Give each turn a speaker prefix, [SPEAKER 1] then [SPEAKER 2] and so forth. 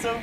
[SPEAKER 1] so